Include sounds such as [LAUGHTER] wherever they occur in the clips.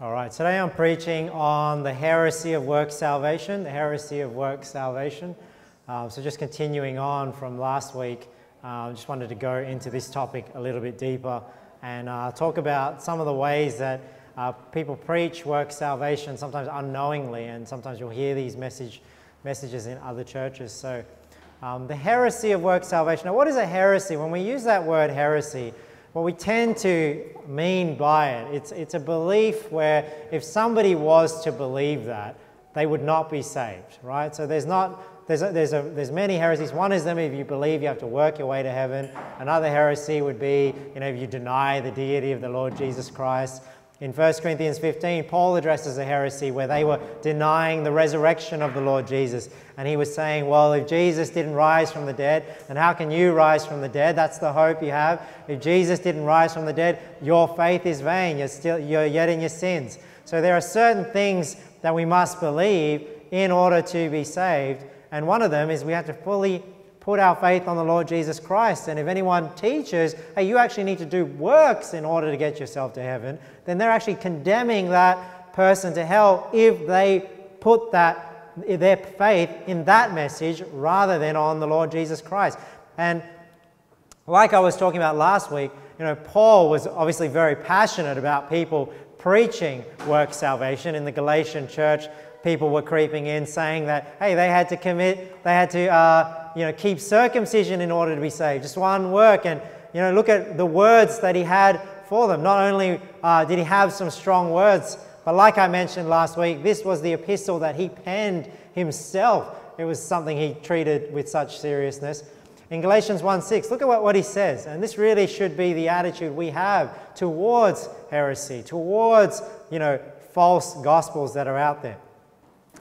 All right, today I'm preaching on the heresy of work salvation, the heresy of work salvation. Um, so, just continuing on from last week, I uh, just wanted to go into this topic a little bit deeper and uh, talk about some of the ways that uh, people preach work salvation, sometimes unknowingly, and sometimes you'll hear these message, messages in other churches. So, um, the heresy of work salvation. Now, what is a heresy? When we use that word heresy, what we tend to mean by it, it's, it's a belief where if somebody was to believe that, they would not be saved, right? So there's not, there's, a, there's, a, there's many heresies. One is them if you believe you have to work your way to heaven. Another heresy would be, you know, if you deny the deity of the Lord Jesus Christ. In 1 Corinthians 15, Paul addresses a heresy where they were denying the resurrection of the Lord Jesus. And he was saying, Well, if Jesus didn't rise from the dead, then how can you rise from the dead? That's the hope you have. If Jesus didn't rise from the dead, your faith is vain. You're, still, you're yet in your sins. So there are certain things that we must believe in order to be saved. And one of them is we have to fully put our faith on the Lord Jesus Christ. And if anyone teaches, hey, you actually need to do works in order to get yourself to heaven, then they're actually condemning that person to hell if they put that their faith in that message rather than on the Lord Jesus Christ. And like I was talking about last week, you know, Paul was obviously very passionate about people preaching work salvation in the Galatian church people were creeping in saying that, hey, they had to commit, they had to, uh, you know, keep circumcision in order to be saved. Just one work. And, you know, look at the words that he had for them. Not only uh, did he have some strong words, but like I mentioned last week, this was the epistle that he penned himself. It was something he treated with such seriousness. In Galatians 1:6, look at what, what he says. And this really should be the attitude we have towards heresy, towards, you know, false gospels that are out there.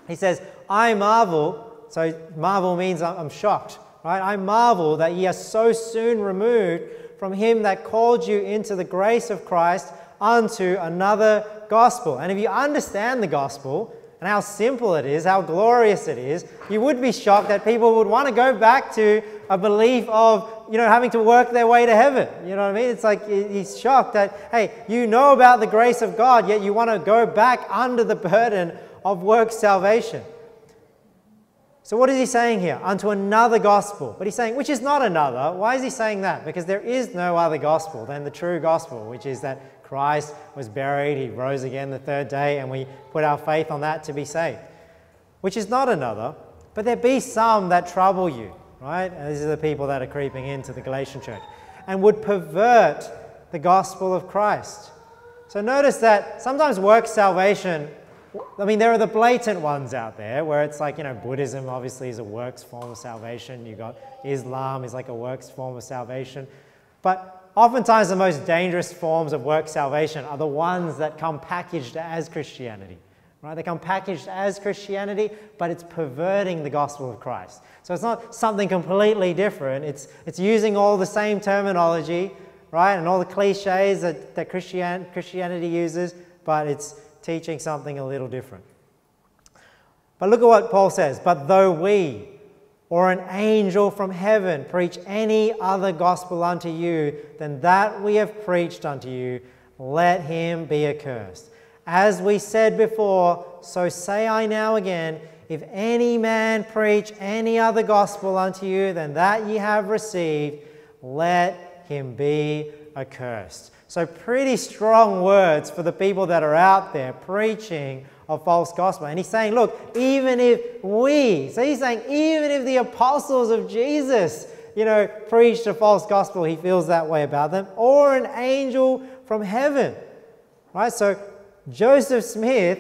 He says, I marvel, so marvel means I'm shocked, right? I marvel that ye are so soon removed from him that called you into the grace of Christ unto another gospel. And if you understand the gospel and how simple it is, how glorious it is, you would be shocked that people would want to go back to a belief of, you know, having to work their way to heaven. You know what I mean? It's like he's shocked that, hey, you know about the grace of God, yet you want to go back under the burden of work salvation. So, what is he saying here? Unto another gospel. But he's saying, which is not another. Why is he saying that? Because there is no other gospel than the true gospel, which is that Christ was buried, he rose again the third day, and we put our faith on that to be saved. Which is not another, but there be some that trouble you, right? And these are the people that are creeping into the Galatian church and would pervert the gospel of Christ. So, notice that sometimes work salvation I mean, there are the blatant ones out there where it's like, you know, Buddhism obviously is a works form of salvation. You got Islam is like a works form of salvation. But oftentimes the most dangerous forms of work salvation are the ones that come packaged as Christianity. Right? They come packaged as Christianity, but it's perverting the gospel of Christ. So it's not something completely different. It's, it's using all the same terminology, right? And all the cliches that, that Christian, Christianity uses, but it's teaching something a little different. But look at what Paul says. But though we or an angel from heaven preach any other gospel unto you than that we have preached unto you, let him be accursed. As we said before, so say I now again, if any man preach any other gospel unto you than that ye have received, let him be accursed. So, pretty strong words for the people that are out there preaching a false gospel. And he's saying, look, even if we, so he's saying, even if the apostles of Jesus, you know, preached a false gospel, he feels that way about them, or an angel from heaven, right? So, Joseph Smith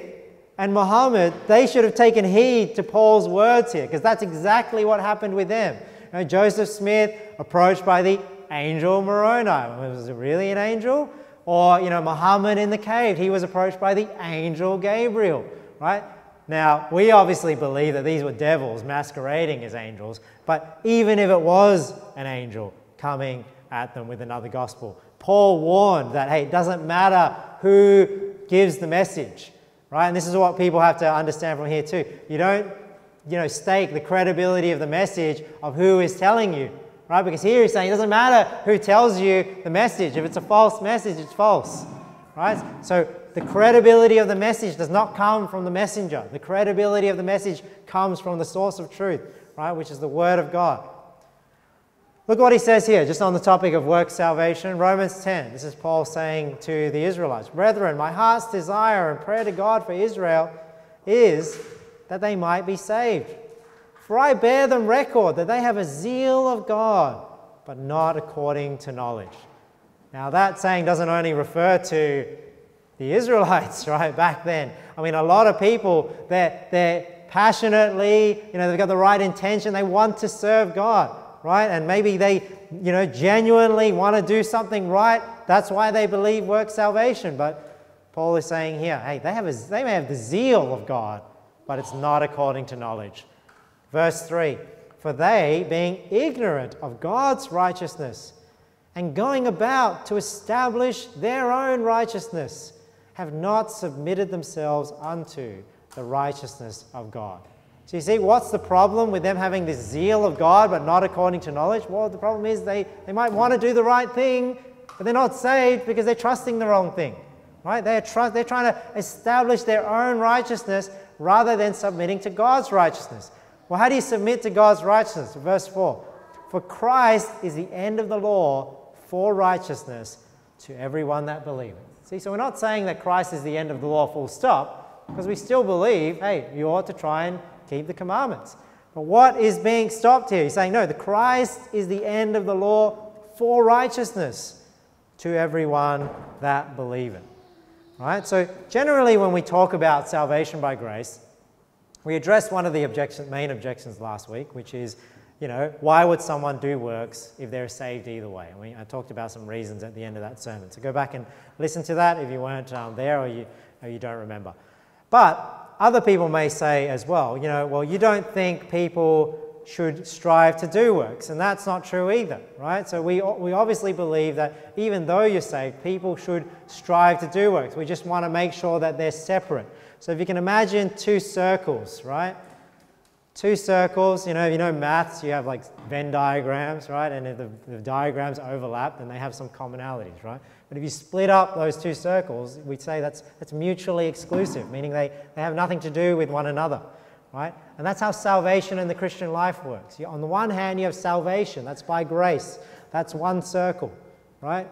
and Muhammad, they should have taken heed to Paul's words here, because that's exactly what happened with them. You know, Joseph Smith, approached by the angel Moroni. Was it really an angel? Or, you know, Muhammad in the cave, he was approached by the angel Gabriel, right? Now, we obviously believe that these were devils masquerading as angels, but even if it was an angel coming at them with another gospel, Paul warned that, hey, it doesn't matter who gives the message, right? And this is what people have to understand from here too. You don't, you know, stake the credibility of the message of who is telling you right? Because here he's saying it doesn't matter who tells you the message. If it's a false message, it's false, right? So the credibility of the message does not come from the messenger. The credibility of the message comes from the source of truth, right, which is the Word of God. Look what he says here, just on the topic of work salvation. Romans 10. This is Paul saying to the Israelites Brethren, my heart's desire and prayer to God for Israel is that they might be saved. For I bear them record that they have a zeal of God, but not according to knowledge. Now, that saying doesn't only refer to the Israelites, [LAUGHS] right, back then. I mean, a lot of people, they're, they're passionately, you know, they've got the right intention, they want to serve God right? And maybe they, you know, genuinely want to do something right. That's why they believe work salvation. But Paul is saying here, hey, they, have a, they may have the zeal of God, but it's not according to knowledge. Verse 3 For they, being ignorant of God's righteousness and going about to establish their own righteousness, have not submitted themselves unto the righteousness of God. So you see, what's the problem with them having this zeal of God but not according to knowledge? Well, the problem is they, they might want to do the right thing, but they're not saved because they're trusting the wrong thing. Right? They're, trust, they're trying to establish their own righteousness rather than submitting to God's righteousness. Well, how do you submit to God's righteousness? Verse 4 For Christ is the end of the law for righteousness to everyone that believeth. See, so we're not saying that Christ is the end of the law full stop, because we still believe, hey, you ought to try and keep the commandments. But what is being stopped here? He's saying, no, the Christ is the end of the law for righteousness to everyone that believeth. Right? So generally when we talk about salvation by grace, we addressed one of the objection, main objections last week, which is, you know, why would someone do works if they're saved either way? And we, I talked about some reasons at the end of that sermon. So go back and listen to that if you weren't um, there or you, or you don't remember. But other people may say as well, you know, well, you don't think people should strive to do works, and that's not true either, right? So we, we obviously believe that even though you're saved, people should strive to do works. We just want to make sure that they're separate. So if you can imagine two circles, right? Two circles, you know, if you know maths, you have like Venn diagrams, right? And if the, the diagrams overlap, then they have some commonalities, right? But if you split up those two circles, we'd say that's, that's mutually exclusive, meaning they, they have nothing to do with one another, right? And that's how salvation in the Christian life works. You, on the one hand, you have salvation, that's by grace, that's one circle, right?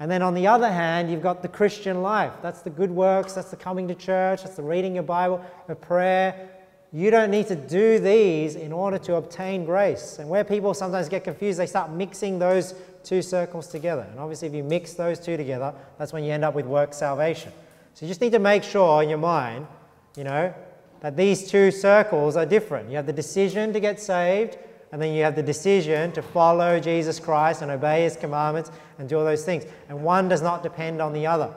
And then on the other hand, you've got the Christian life. That's the good works, that's the coming to church, that's the reading your Bible, the prayer. You don't need to do these in order to obtain grace. And where people sometimes get confused, they start mixing those two circles together. And obviously, if you mix those two together, that's when you end up with work salvation. So you just need to make sure in your mind, you know, that these two circles are different. You have the decision to get saved, and then you have the decision to follow Jesus Christ and obey his commandments and do all those things. And one does not depend on the other.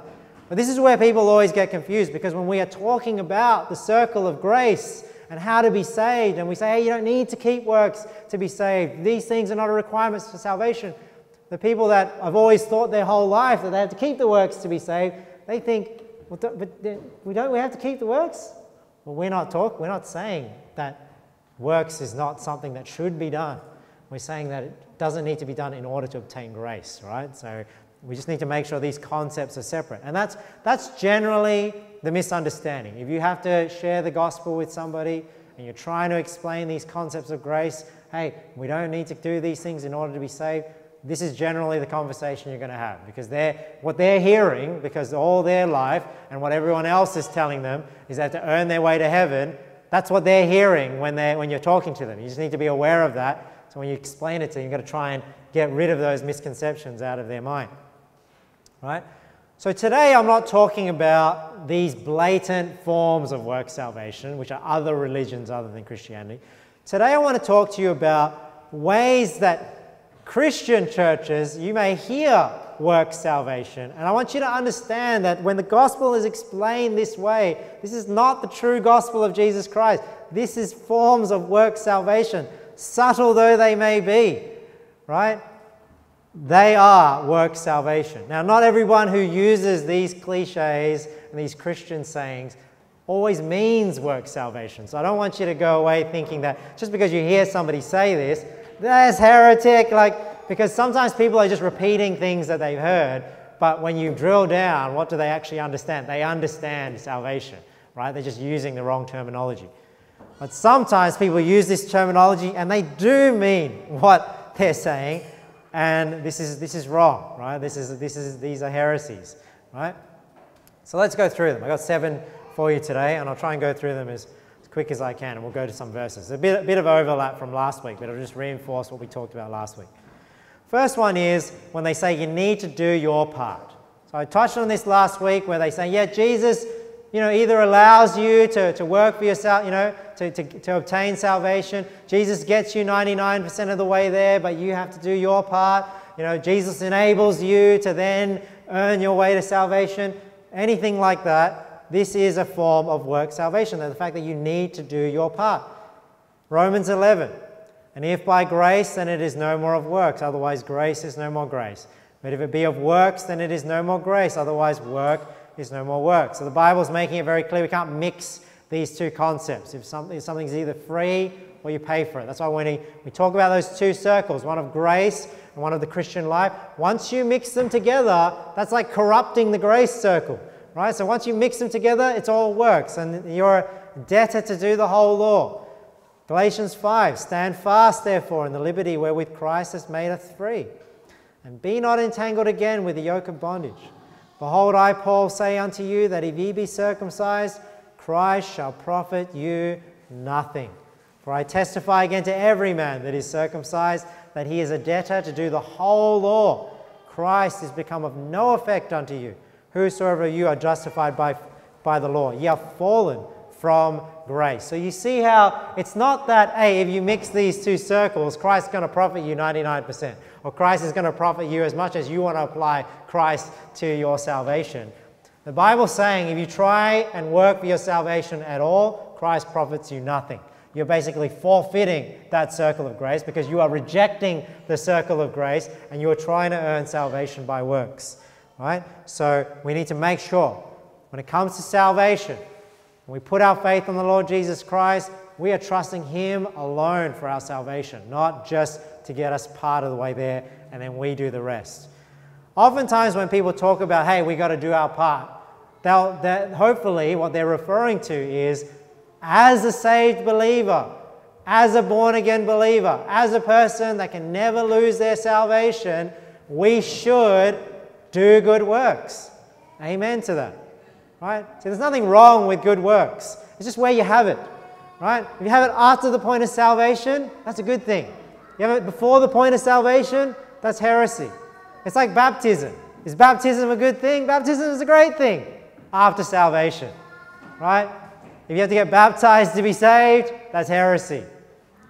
But this is where people always get confused because when we are talking about the circle of grace and how to be saved, and we say, hey, you don't need to keep works to be saved, these things are not a requirement for salvation the people that have always thought their whole life that they have to keep the works to be saved, they think, well, but we don't we have to keep the works? Well, we're not talking, we're not saying that works is not something that should be done. We're saying that it doesn't need to be done in order to obtain grace, right? So we just need to make sure these concepts are separate. And that's, that's generally the misunderstanding. If you have to share the gospel with somebody and you're trying to explain these concepts of grace, hey, we don't need to do these things in order to be saved, this is generally the conversation you're going to have because they're, what they're hearing, because all their life and what everyone else is telling them is that to earn their way to heaven, that's what they're hearing when, they're, when you're talking to them. You just need to be aware of that. So when you explain it to them, you've got to try and get rid of those misconceptions out of their mind. Right? So today I'm not talking about these blatant forms of work salvation, which are other religions other than Christianity. Today I want to talk to you about ways that Christian churches, you may hear work salvation. And I want you to understand that when the gospel is explained this way, this is not the true gospel of Jesus Christ. This is forms of work salvation, subtle though they may be, right? They are work salvation. Now, not everyone who uses these cliches and these Christian sayings always means work salvation. So I don't want you to go away thinking that just because you hear somebody say this, that's heretic, like, because sometimes people are just repeating things that they've heard but when you drill down, what do they actually understand? They understand salvation, right? They're just using the wrong terminology. But sometimes people use this terminology and they do mean what they're saying, and this is, this is wrong, right? This is, this is, these are heresies, right? So let's go through them. I've got seven for you today, and I'll try and go through them as quick as I can, and we'll go to some verses. A bit, a bit of overlap from last week, but it'll just reinforce what we talked about last week. First one is when they say you need to do your part. So I touched on this last week where they say, yeah, Jesus, you know, either allows you to, to work for yourself, you know, to, to, to obtain salvation. Jesus gets you 99% of the way there, but you have to do your part. You know, Jesus enables you to then earn your way to salvation. Anything like that, this is a form of work salvation. The fact that you need to do your part. Romans 11. And if by grace, then it is no more of works. Otherwise, grace is no more grace. But if it be of works, then it is no more grace. Otherwise, work is no more work. So the Bible is making it very clear we can't mix these two concepts. If, something, something's either free or you pay for it. That's why when we talk about those two circles, one of grace and one of the Christian life, once you mix them together, that's like corrupting the grace circle. Right? So once you mix them together, it all works, and you're a debtor to do the whole law. Galatians 5 Stand fast, therefore, in the liberty wherewith Christ has made us free, and be not entangled again with the yoke of bondage. Behold, I, Paul, say unto you that if ye be circumcised, Christ shall profit you nothing. For I testify again to every man that is circumcised that he is a debtor to do the whole law. Christ is become of no effect unto you. Whosoever you are justified by, by the law, You are fallen from grace. So you see how it's not that, hey, if you mix these two circles, Christ is going to profit you 99%, or Christ is going to profit you as much as you want to apply Christ to your salvation. The Bible's saying if you try and work for your salvation at all, Christ profits you nothing. You're basically forfeiting that circle of grace because you are rejecting the circle of grace and you are trying to earn salvation by works. Right? So we need to make sure when it comes to salvation, when we put our faith on the Lord Jesus Christ, we are trusting Him alone for our salvation, not just to get us part of the way there and then we do the rest. Oftentimes, when people talk about, hey, we got to do our part, they'll, hopefully what they're referring to is as a saved believer, as a born again believer, as a person that can never lose their salvation, we should do good works. Amen to that right? So there's nothing wrong with good works. It's just where you have it, right? If you have it after the point of salvation, that's a good thing. You have it before the point of salvation, that's heresy. It's like baptism. Is baptism a good thing? Baptism is a great thing after salvation, right? If you have to get baptized to be saved, that's heresy. You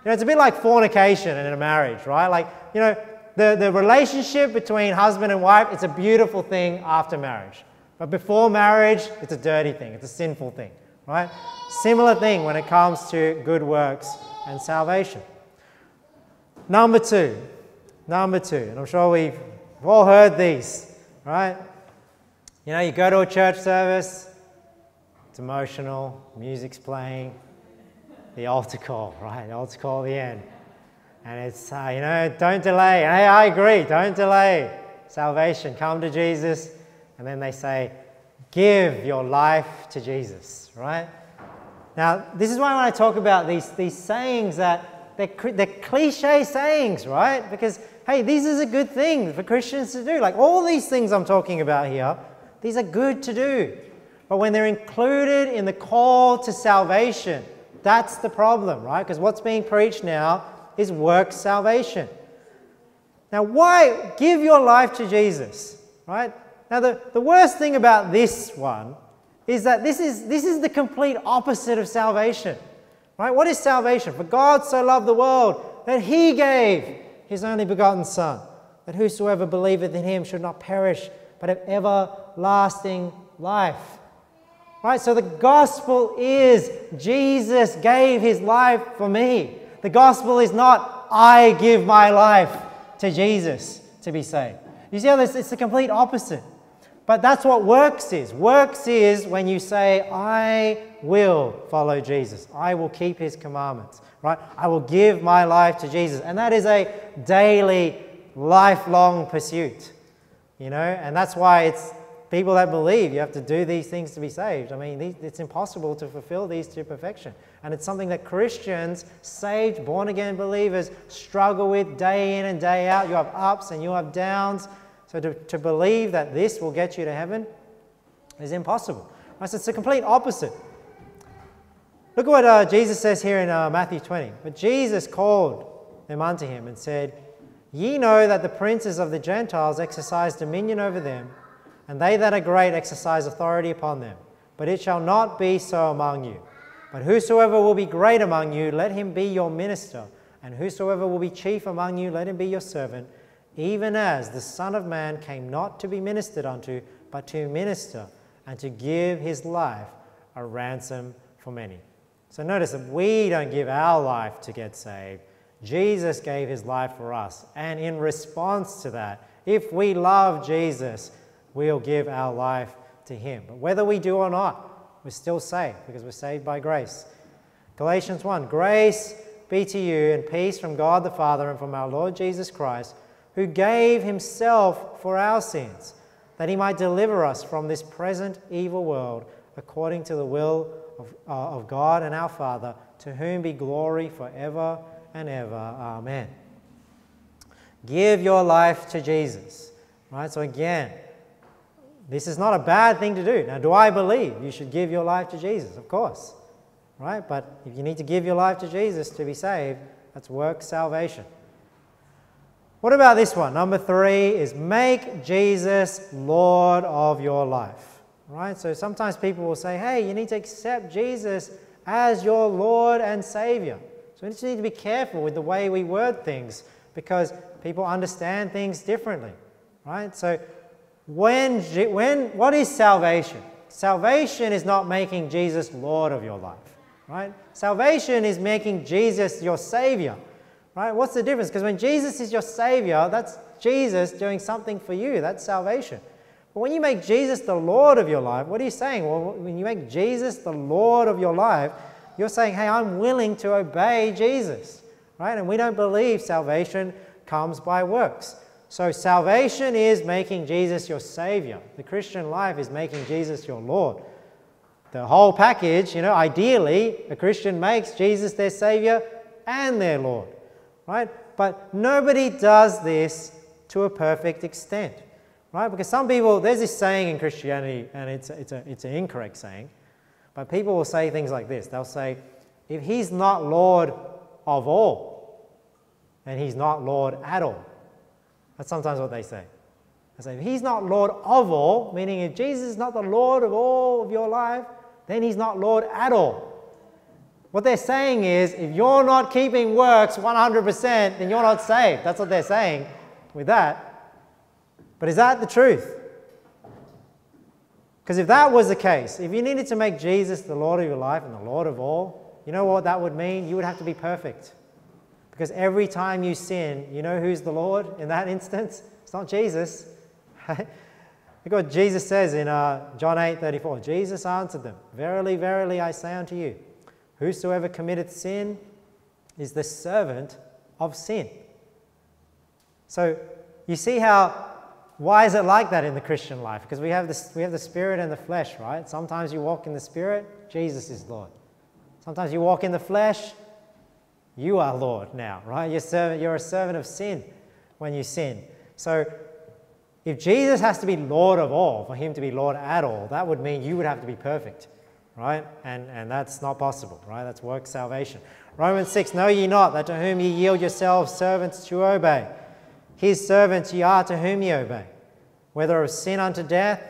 know, it's a bit like fornication in a marriage, right? Like, you know, the, the relationship between husband and wife, it's a beautiful thing after marriage. But before marriage, it's a dirty thing, it's a sinful thing, right? Similar thing when it comes to good works and salvation. Number two, number two, and I'm sure we've all heard these, right? You know, you go to a church service, it's emotional, music's playing, the altar call, [LAUGHS] right? The altar call at the end. And it's, uh, you know, don't delay. Hey, I agree, don't delay. Salvation, come to Jesus, and then they say, give your life to Jesus, right? Now, this is why when I talk about these, these sayings that they're, they're cliche sayings, right? Because, hey, this is a good thing for Christians to do. Like all these things I'm talking about here, these are good to do. But when they're included in the call to salvation, that's the problem, right? Because what's being preached now is work salvation. Now, why give your life to Jesus, right? Now, the, the worst thing about this one is that this is, this is the complete opposite of salvation. Right? What is salvation? For God so loved the world that he gave his only begotten Son, that whosoever believeth in him should not perish, but have everlasting life. Right? So the gospel is Jesus gave his life for me. The gospel is not I give my life to Jesus to be saved. You see how this, it's the complete opposite. But that's what works is. Works is when you say, I will follow Jesus. I will keep his commandments, right? I will give my life to Jesus. And that is a daily, lifelong pursuit. You know, and that's why it's people that believe you have to do these things to be saved. I mean, it's impossible to fulfill these to perfection. And it's something that Christians, saved, born again believers, struggle with day in and day out. You have ups and you have downs. So to, to believe that this will get you to heaven is impossible. Right? So it's the complete opposite. Look at what uh, Jesus says here in uh, Matthew 20. But Jesus called them unto him and said, Ye know that the princes of the Gentiles exercise dominion over them, and they that are great exercise authority upon them. But it shall not be so among you. But whosoever will be great among you, let him be your minister, and whosoever will be chief among you, let him be your servant, even as the Son of Man came not to be ministered unto, but to minister, and to give his life a ransom for many. So notice that we don't give our life to get saved. Jesus gave his life for us. And in response to that, if we love Jesus, we'll give our life to him. But whether we do or not, we're still saved because we're saved by grace. Galatians 1 Grace be to you and peace from God the Father and from our Lord Jesus Christ, who gave himself for our sins, that he might deliver us from this present evil world according to the will of, uh, of God and our Father, to whom be glory forever and ever. Amen. Give your life to Jesus. Right? So, again, this is not a bad thing to do. Now, do I believe you should give your life to Jesus? Of course. Right? But if you need to give your life to Jesus to be saved, that's work salvation. What about this one? Number three is make Jesus Lord of your life right? So sometimes people will say, hey, you need to accept Jesus as your Lord and Savior. So we just need to be careful with the way we word things because people understand things differently, right? So when, when what is salvation? Salvation is not making Jesus Lord of your life, right? Salvation is making Jesus your Savior, right? What's the difference? Because when Jesus is your Savior, that's Jesus doing something for you. That's salvation. But when you make Jesus the Lord of your life, what are you saying? Well, when you make Jesus the Lord of your life, you're saying, hey, I'm willing to obey Jesus, right? And we don't believe salvation comes by works. So salvation is making Jesus your Savior. The Christian life is making Jesus your Lord. The whole package, you know, ideally, a Christian makes Jesus their Savior and their Lord, right? But nobody does this to a perfect extent. Right? Because some people, there's this saying in Christianity, and it's, it's, a, it's an incorrect saying, but people will say things like this. They'll say, if he's not Lord of all, then he's not Lord at all. That's sometimes what they say. They say, if he's not Lord of all, meaning if Jesus is not the Lord of all of your life, then he's not Lord at all. What they're saying is, if you're not keeping works 100%, then you're not saved. That's what they're saying with that. But is that the truth? Because if that was the case, if you needed to make Jesus the Lord of your life and the Lord of all, you know what that would mean? You would have to be perfect. Because every time you sin, you know who's the Lord in that [LAUGHS] instance? It's not Jesus. [LAUGHS] Look what Jesus says in uh, John 8 34. Jesus answered them, Verily, verily, I say unto you, whosoever committeth sin is the servant of sin. So you see how why is it like that in the Christian life? Because we have, this, we have the spirit and the flesh, right? Sometimes you walk in the spirit, Jesus is Lord. Sometimes you walk in the flesh, you are Lord now, right? You're, servant, you're a servant of sin when you sin. So if Jesus has to be Lord of all, for him to be Lord at all, that would mean you would have to be perfect, right? And, and that's not possible, right? That's work salvation. Romans 6 Know ye not that to whom ye yield yourselves servants to obey? His servants ye are to whom ye obey, whether of sin unto death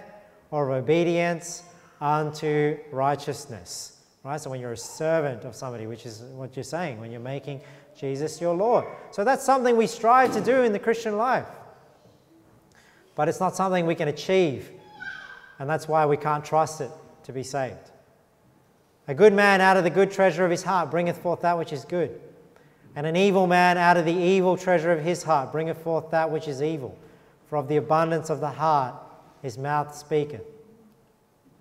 or of obedience unto righteousness. Right? So when you're a servant of somebody, which is what you're saying, when you're making Jesus your Lord. So that's something we strive to do in the Christian life. But it's not something we can achieve. And that's why we can't trust it to be saved. A good man out of the good treasure of his heart bringeth forth that which is good. And an evil man out of the evil treasure of his heart bringeth forth that which is evil. For of the abundance of the heart his mouth speaketh.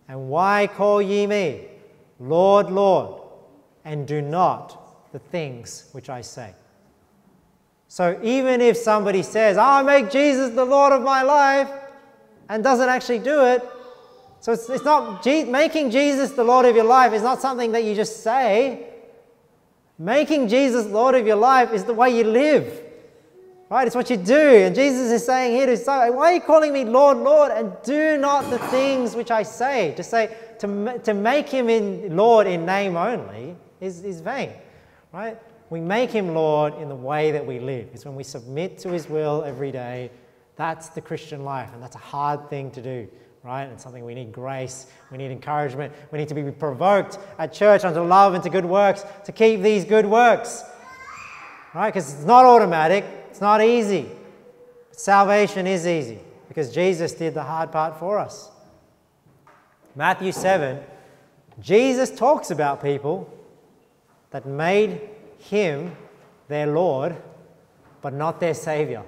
And why call ye me, Lord, Lord, and do not the things which I say? So even if somebody says, I'll make Jesus the Lord of my life, and doesn't actually do it, so it's, it's not making Jesus the Lord of your life is not something that you just say. Making Jesus Lord of your life is the way you live. Right? It's what you do. And Jesus is saying here to say, why are you calling me Lord, Lord, and do not the things which I say? To say, to, to make him in Lord in name only is, is vain. Right? We make him Lord in the way that we live. It's when we submit to his will every day. That's the Christian life, and that's a hard thing to do right? And something we need grace, we need encouragement, we need to be provoked at church unto love and to good works to keep these good works, right? Because it's not automatic, it's not easy. Salvation is easy because Jesus did the hard part for us. Matthew 7, Jesus talks about people that made him their Lord, but not their Savior.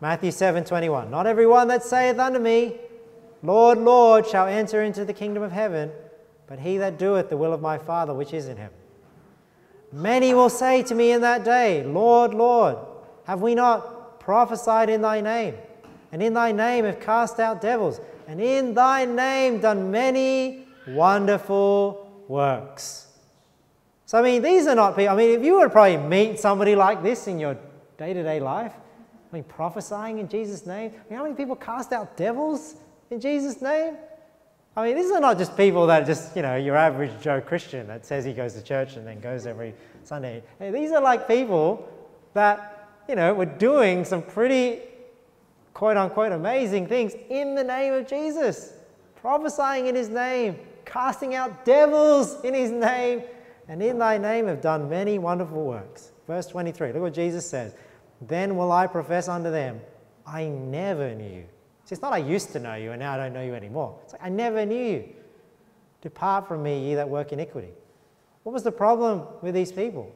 Matthew 7 21. Not everyone that saith unto me, Lord, Lord, shall enter into the kingdom of heaven, but he that doeth the will of my Father which is in heaven. Many will say to me in that day, Lord, Lord, have we not prophesied in thy name? And in thy name have cast out devils, and in thy name done many wonderful works. So, I mean, these are not people. I mean, if you were to probably meet somebody like this in your day to day life, I mean, prophesying in Jesus' name, I mean, how many people cast out devils? in Jesus' name? I mean, these are not just people that just, you know, your average Joe Christian that says he goes to church and then goes every Sunday. These are like people that, you know, were doing some pretty quote unquote amazing things in the name of Jesus, prophesying in his name, casting out devils in his name, and in thy name have done many wonderful works. Verse 23, look what Jesus says. Then will I profess unto them, I never knew you. It's not I used to know you and now I don't know you anymore. It's like I never knew you. Depart from me, ye that work iniquity. What was the problem with these people?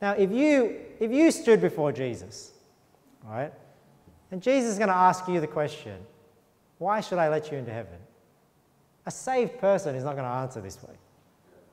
Now, if you if you stood before Jesus, right, and Jesus is going to ask you the question, why should I let you into heaven? A saved person is not going to answer this way.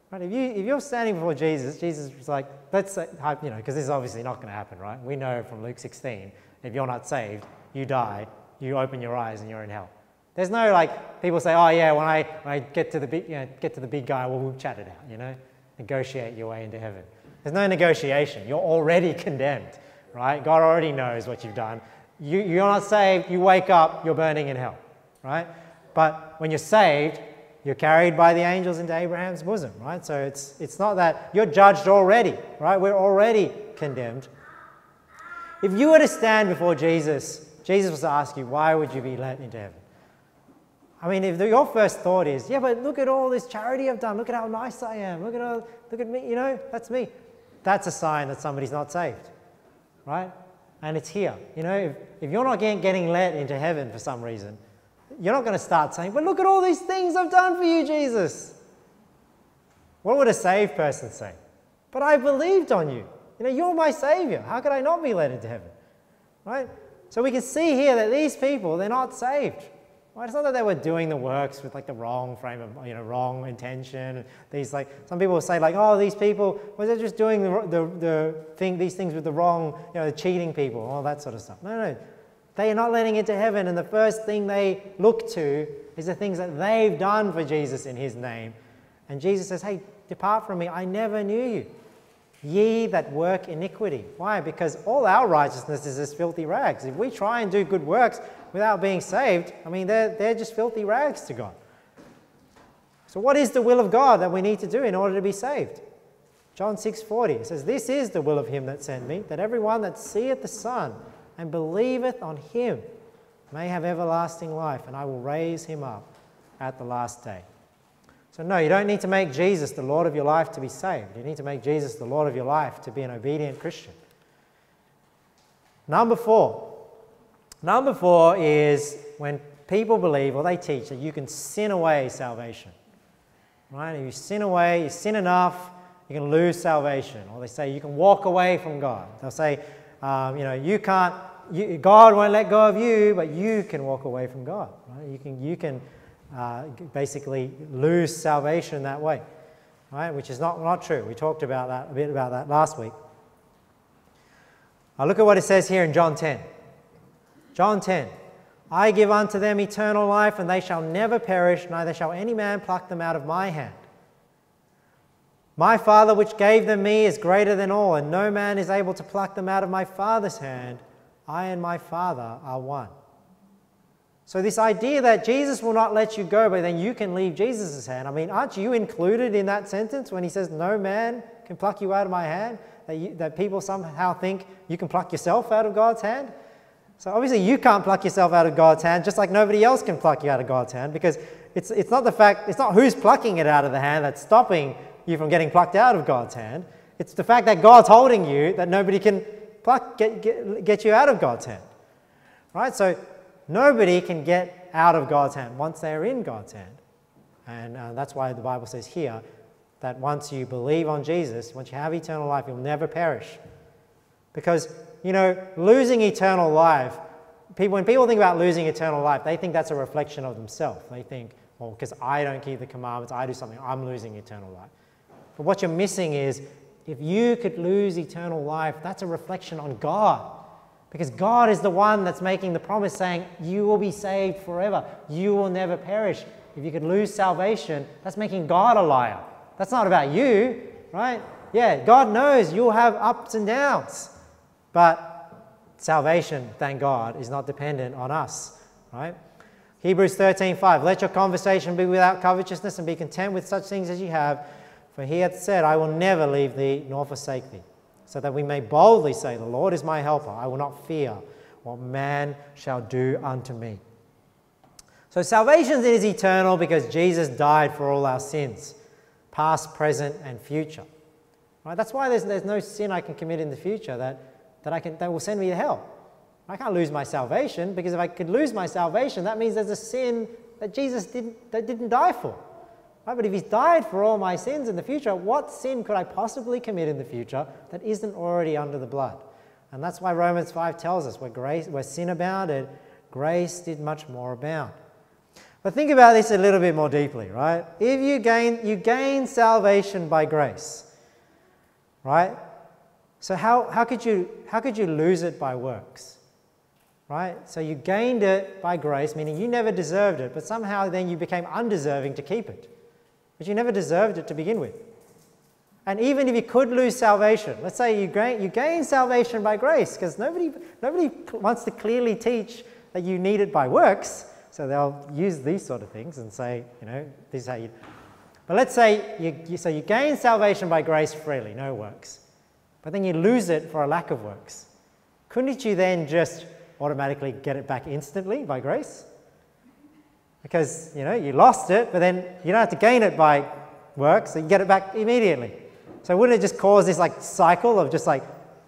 Right? If, you, if you're standing before Jesus, Jesus is like, let's say, you know, because this is obviously not going to happen, right? We know from Luke 16, if you're not saved, you die, you open your eyes and you're in hell. There's no like people say, oh yeah, when I, when I get to the big, you know, get to the big guy, well, we'll chat it out, you know, negotiate your way into heaven. There's no negotiation. You're already [LAUGHS] condemned, right? God already knows what you've done. You, you're not saved. You wake up, you're burning in hell, right? But when you're saved, you're carried by the angels into Abraham's bosom, right? So it's, it's not that you're judged already, right? We're already condemned. If you were to stand before Jesus Jesus was to ask you, why would you be let into heaven? I mean, if your first thought is, yeah, but look at all this charity I've done. Look at how nice I am. Look at all, look at me. You know, that's me. That's a sign that somebody's not saved, right? And it's here. You know, if, if you're not getting, getting let into heaven for some reason, you're not going to start saying, but look at all these things I've done for you, Jesus. What would a saved person say? But I believed on you. You know, you're my Savior. How could I not be led into heaven? Right? So we can see here that these people, they're not saved. Well, it's not that they were doing the works with like the wrong frame of, you know, wrong intention. These like, some people say like, oh, these people, well, they're just doing the, the, the thing, these things with the wrong, you know, cheating people, all that sort of stuff. No, no, they are not letting into heaven. And the first thing they look to is the things that they've done for Jesus in his name. And Jesus says, hey, depart from me. I never knew you. Ye that work iniquity. Why? Because all our righteousness is as filthy rags. If we try and do good works without being saved, I mean, they're, they're just filthy rags to God. So, what is the will of God that we need to do in order to be saved? John 6:40 says, This is the will of him that sent me, that everyone that seeth the Son and believeth on him may have everlasting life, and I will raise him up at the last day. So, no, you don't need to make Jesus the Lord of your life to be saved. You need to make Jesus the Lord of your life to be an obedient Christian. Number four. Number four is when people believe or they teach that you can sin away salvation. Right? If you sin away, you sin enough, you can lose salvation. Or they say you can walk away from God. They'll say, um, you know, you can't, you, God won't let go of you, but you can walk away from God. Right? You can, you can uh, basically lose salvation that way, right? Which is not, not true. We talked about that a bit about that last week. Now look at what it says here in John 10. John 10. I give unto them eternal life, and they shall never perish, neither shall any man pluck them out of my hand. My Father, which gave them me, is greater than all, and no man is able to pluck them out of my Father's hand. I and my Father are one. So, this idea that Jesus will not let you go, but then you can leave Jesus' hand, I mean, aren't you included in that sentence when he says, No man can pluck you out of my hand? That, you, that people somehow think you can pluck yourself out of God's hand? So, obviously, you can't pluck yourself out of God's hand, just like nobody else can pluck you out of God's hand, because it's, it's not the fact, it's not who's plucking it out of the hand that's stopping you from getting plucked out of God's hand. It's the fact that God's holding you that nobody can pluck, get, get, get you out of God's hand. Right? So, Nobody can get out of God's hand once they're in God's hand. And uh, that's why the Bible says here that once you believe on Jesus, once you have eternal life, you'll never perish. Because, you know, losing eternal life, people, when people think about losing eternal life, they think that's a reflection of themselves. They think, well, because I don't keep the commandments, I do something, I'm losing eternal life. But what you're missing is if you could lose eternal life, that's a reflection on God. Because God is the one that's making the promise saying, You will be saved forever. You will never perish. If you could lose salvation, that's making God a liar. That's not about you, right? Yeah, God knows you'll have ups and downs. But salvation, thank God, is not dependent on us, right? Hebrews 13 5. Let your conversation be without covetousness and be content with such things as you have. For he hath said, I will never leave thee nor forsake thee so that we may boldly say, The Lord is my helper. I will not fear what man shall do unto me. So salvation is eternal because Jesus died for all our sins, past, present, and future. Right? That's why there's, there's no sin I can commit in the future that, that, I can, that will send me to hell. I can't lose my salvation because if I could lose my salvation, that means there's a sin that Jesus didn't, that didn't die for. Right? But if he's died for all my sins in the future, what sin could I possibly commit in the future that isn't already under the blood? And that's why Romans 5 tells us where, grace, where sin abounded, grace did much more abound. But think about this a little bit more deeply, right? If you gain, you gain salvation by grace, right? So how, how, could you, how could you lose it by works? Right? So you gained it by grace, meaning you never deserved it, but somehow then you became undeserving to keep it but you never deserved it to begin with. And even if you could lose salvation, let's say you gain, you gain salvation by grace, because nobody, nobody wants to clearly teach that you need it by works, so they'll use these sort of things and say, you know, this is how you. But let's say you, you, so you gain salvation by grace freely, no works, but then you lose it for a lack of works. Couldn't you then just automatically get it back instantly by grace? Because you know you lost it, but then you don't have to gain it by work, so you get it back immediately. So wouldn't it just cause this like cycle of just like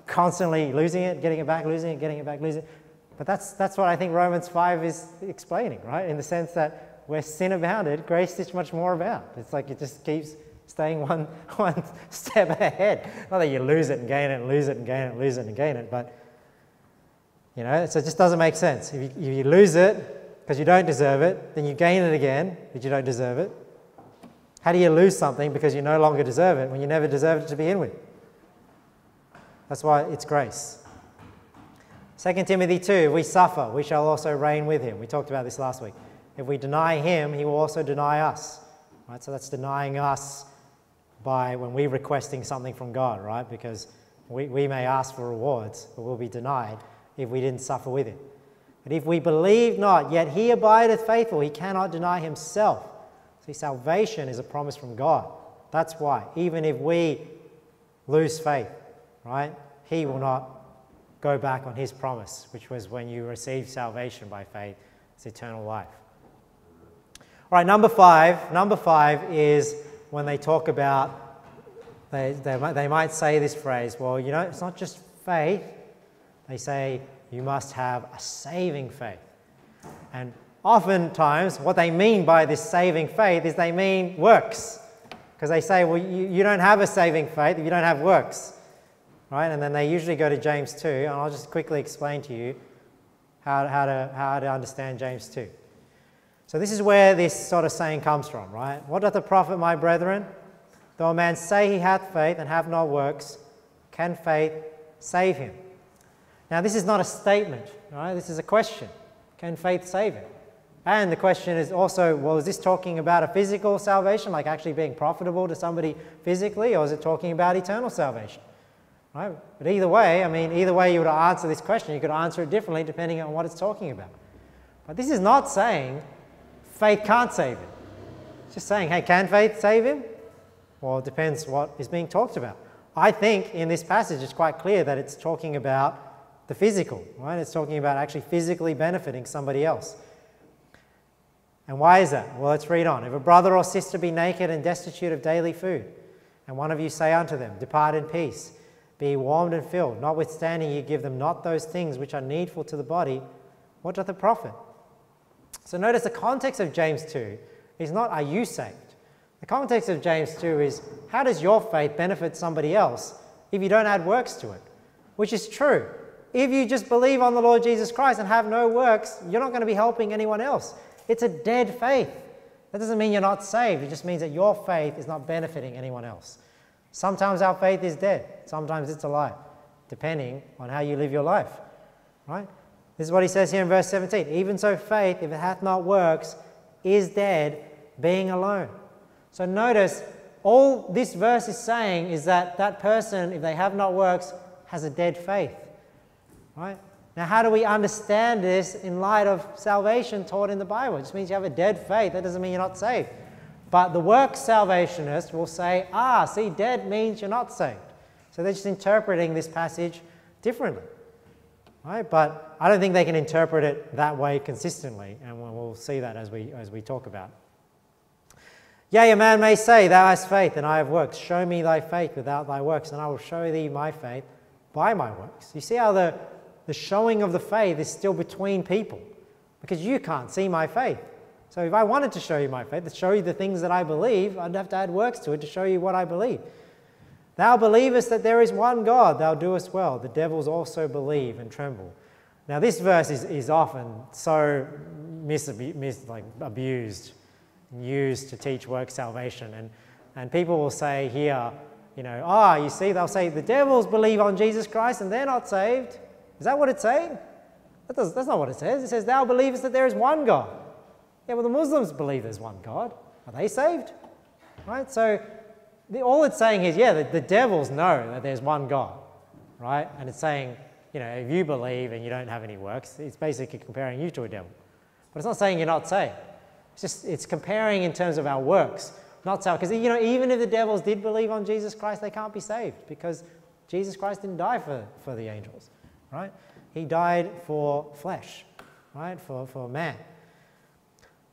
constantly losing it, getting it back, losing it, getting it back, losing it? But that's that's what I think Romans five is explaining, right? In the sense that where sin abounded, grace is much more about. It's like it just keeps staying [LAUGHS] one one step ahead. Not that you lose it and gain it, and lose it and gain it, lose it and gain it, but you know, so it just doesn't make sense. If you, if you lose it, because you don't deserve it, then you gain it again, but you don't deserve it. How do you lose something because you no longer deserve it when you never deserved it to begin with? That's why it's grace. 2 Timothy 2 If we suffer, we shall also reign with him. We talked about this last week. If we deny him, he will also deny us. Right? So that's denying us by when we're requesting something from God, right? Because we, we may ask for rewards, but we'll be denied if we didn't suffer with him. But if we believe not, yet he abideth faithful, he cannot deny himself. See, salvation is a promise from God. That's why, even if we lose faith, right, he will not go back on his promise, which was when you receive salvation by faith, it's eternal life. All right, number five. Number five is when they talk about, they, they, they might say this phrase, well, you know, it's not just faith. They say you must have a saving faith. And oftentimes, what they mean by this saving faith is they mean works. Because they say, well, you, you don't have a saving faith if you don't have works. Right? And then they usually go to James 2, and I'll just quickly explain to you how, how, to, how to understand James 2. So, this is where this sort of saying comes from, right? What doth the profit, my brethren? Though a man say he hath faith and have not works, can faith save him? Now, this is not a statement, right? This is a question. Can faith save it? And the question is also, well, is this talking about a physical salvation, like actually being profitable to somebody physically, or is it talking about eternal salvation? Right? But either way, I mean, either way you would answer this question, you could answer it differently depending on what it's talking about. But this is not saying faith can't save him. It's just saying, hey, can faith save him? Well, it depends what is being talked about. I think in this passage it's quite clear that it's talking about the physical, right? It's talking about actually physically benefiting somebody else. And why is that? Well, let's read on. If a brother or sister be naked and destitute of daily food, and one of you say unto them, Depart in peace, be warmed and filled, notwithstanding you give them not those things which are needful to the body, what doth it profit? So notice the context of James 2 is not, Are you saved? The context of James 2 is, How does your faith benefit somebody else if you don't add works to it? Which is true. If you just believe on the Lord Jesus Christ and have no works, you're not going to be helping anyone else. It's a dead faith. That doesn't mean you're not saved, it just means that your faith is not benefiting anyone else. Sometimes our faith is dead, sometimes it's alive, depending on how you live your life. Right? This is what he says here in verse 17. Even so, faith, if it hath not works, is dead, being alone. So notice, all this verse is saying is that that person, if they have not works, has a dead faith. Right? Now, how do we understand this in light of salvation taught in the Bible? It just means you have a dead faith. That doesn't mean you're not saved. But the work salvationist will say, ah, see, dead means you're not saved. So they're just interpreting this passage differently. Right? But I don't think they can interpret it that way consistently, and we'll see that as we, as we talk about. Yea, a man may say, Thou hast faith, and I have works. Show me thy faith without thy works, and I will show thee my faith by my works. You see how the the showing of the faith is still between people because you can't see my faith. So if I wanted to show you my faith, to show you the things that I believe, I'd have to add works to it to show you what I believe. Thou believest that there is one God, thou doest well. The devils also believe and tremble. Now, this verse is, is often so mis, mis, like abused, used to teach work salvation. And, and people will say here, you know, ah, oh, you see, they'll say the devils believe on Jesus Christ and they're not saved. Is that what it's saying? That does, that's not what it says. It says, Thou believest that there is one God. Yeah, well, the Muslims believe there's one God. Are they saved? Right? So the, all it's saying is, yeah, the, the devils know that there's one God. Right? And it's saying, you know, if you believe and you don't have any works, it's basically comparing you to a devil. But it's not saying you're not saved. It's just, it's comparing in terms of our works, not so, because, you know, even if the devils did believe on Jesus Christ, they can't be saved because Jesus Christ didn't die for, for the angels right? He died for flesh, right? For, for man.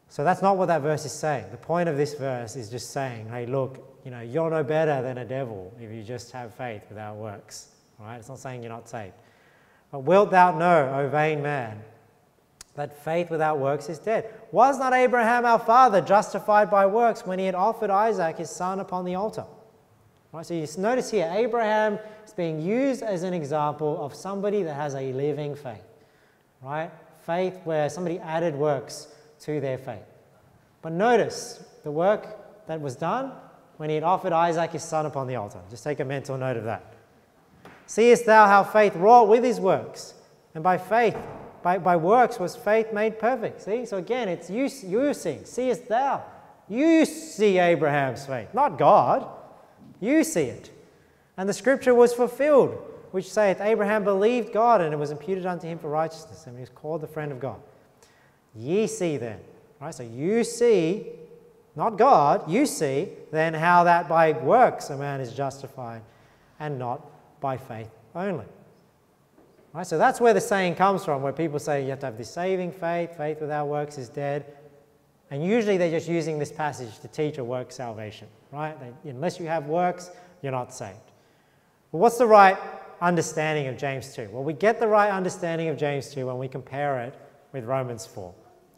So that's not what that verse is saying. The point of this verse is just saying, hey, look, you know, you're no better than a devil if you just have faith without works, right? It's not saying you're not saved. But wilt thou know, O vain man, that faith without works is dead? Was not Abraham our father justified by works when he had offered Isaac his son upon the altar? Right, so you notice here, Abraham is being used as an example of somebody that has a living faith. Right? Faith where somebody added works to their faith. But notice the work that was done when he had offered Isaac his son upon the altar. Just take a mental note of that. Seest thou how faith wrought with his works? And by faith, by, by works was faith made perfect. See? So again, it's you, you seeing. Seest thou? You see Abraham's faith, not God. You see it. And the scripture was fulfilled, which saith, Abraham believed God, and it was imputed unto him for righteousness, and he was called the friend of God. Ye see then, right? So you see, not God, you see then how that by works a man is justified, and not by faith only. Right? So that's where the saying comes from, where people say you have to have this saving faith, faith without works is dead. And usually they're just using this passage to teach a work salvation, right? They, unless you have works, you're not saved. But what's the right understanding of James 2? Well, we get the right understanding of James 2 when we compare it with Romans 4,